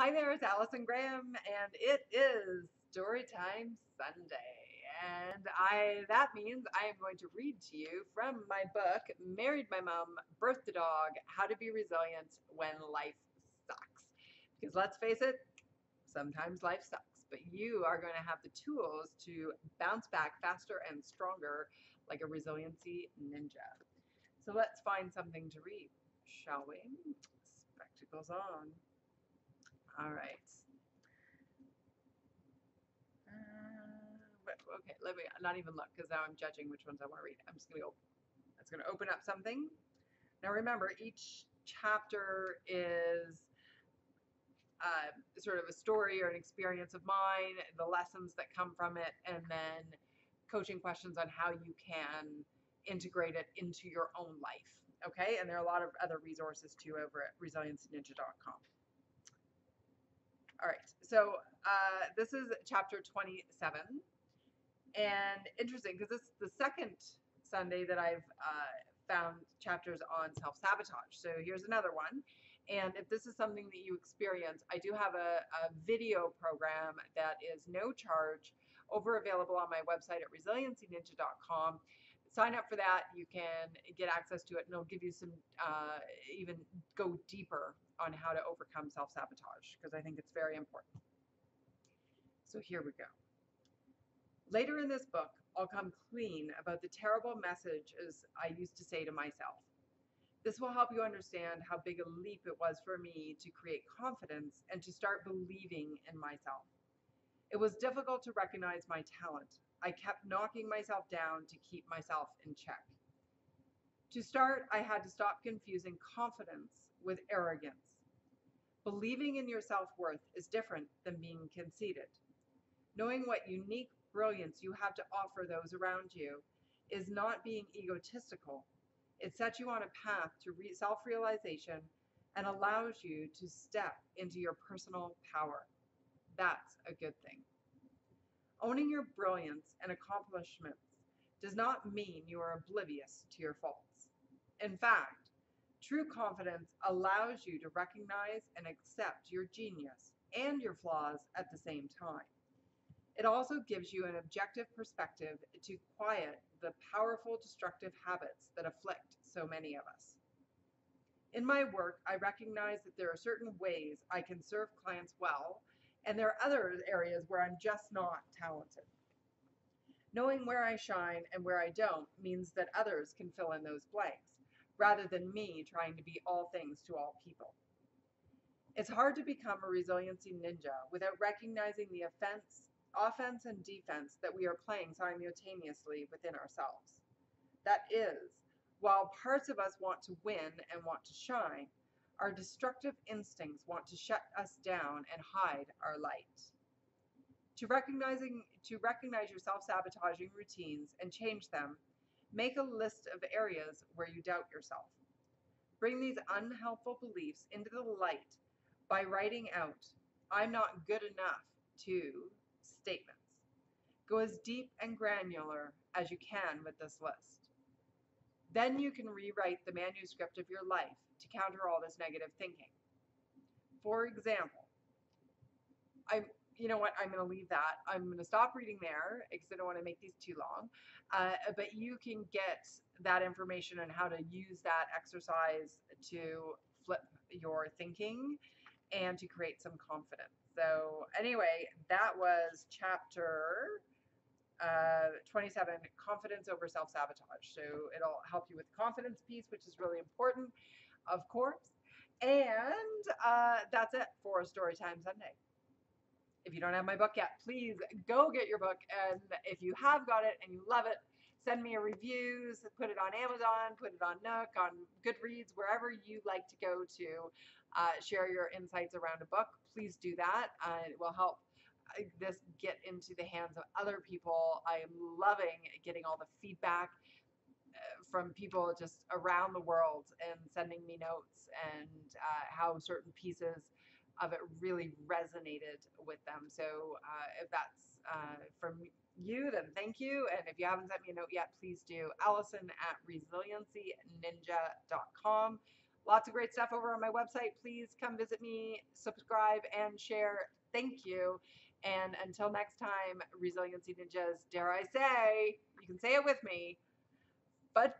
Hi there, it's Allison Graham, and it is Storytime Sunday. And I that means I am going to read to you from my book, Married My Mom, Birthed a Dog, How to Be Resilient When Life Sucks. Because let's face it, sometimes life sucks, but you are going to have the tools to bounce back faster and stronger like a resiliency ninja. So let's find something to read, shall we? Spectacles on. All right. Uh, okay, let me not even look because now I'm judging which ones I want to read. I'm just going to go. That's going to open up something. Now remember, each chapter is uh, sort of a story or an experience of mine, the lessons that come from it, and then coaching questions on how you can integrate it into your own life. Okay, and there are a lot of other resources too over at resiliencyninja.com. All right, so uh, this is chapter 27. And interesting because is the second Sunday that I've uh, found chapters on self sabotage. So here's another one. And if this is something that you experience, I do have a, a video program that is no charge over available on my website at resiliencyninja.com sign up for that. You can get access to it, and it'll give you some uh, even go deeper on how to overcome self sabotage because I think it's very important. So here we go. Later in this book, I'll come clean about the terrible messages I used to say to myself. This will help you understand how big a leap it was for me to create confidence and to start believing in myself. It was difficult to recognize my talent, I kept knocking myself down to keep myself in check. To start, I had to stop confusing confidence with arrogance. Believing in your self worth is different than being conceited. Knowing what unique brilliance you have to offer those around you is not being egotistical. It sets you on a path to self realization and allows you to step into your personal power. That's a good thing. Owning your brilliance and accomplishments does not mean you are oblivious to your faults. In fact, true confidence allows you to recognize and accept your genius and your flaws at the same time. It also gives you an objective perspective to quiet the powerful destructive habits that afflict so many of us. In my work, I recognize that there are certain ways I can serve clients well and there are other areas where I'm just not talented. Knowing where I shine and where I don't means that others can fill in those blanks, rather than me trying to be all things to all people. It's hard to become a resiliency ninja without recognizing the offense, offense and defense that we are playing simultaneously within ourselves. That is, while parts of us want to win and want to shine, our destructive instincts want to shut us down and hide our light. To recognizing to recognize your self-sabotaging routines and change them, make a list of areas where you doubt yourself. Bring these unhelpful beliefs into the light by writing out I'm not good enough to statements. Go as deep and granular as you can with this list. Then you can rewrite the manuscript of your life to counter all this negative thinking. For example, I, you know what, I'm going to leave that. I'm going to stop reading there because I don't want to make these too long. Uh, but you can get that information on how to use that exercise to flip your thinking and to create some confidence. So, anyway, that was chapter uh, 27 confidence over self sabotage. So, it'll help you with confidence piece, which is really important of course. And uh, that's it for Storytime Sunday. If you don't have my book yet, please go get your book. And if you have got it and you love it, send me a review, put it on Amazon, put it on Nook, on Goodreads, wherever you like to go to uh, share your insights around a book. Please do that. Uh, it will help this get into the hands of other people. I am loving getting all the feedback from people just around the world and sending me notes and uh, how certain pieces of it really resonated with them. So uh, if that's uh, from you, then thank you. And if you haven't sent me a note yet, please do. Allison at resiliencyninja.com. Lots of great stuff over on my website. Please come visit me, subscribe, and share. Thank you. And until next time, Resiliency Ninjas, dare I say, you can say it with me, but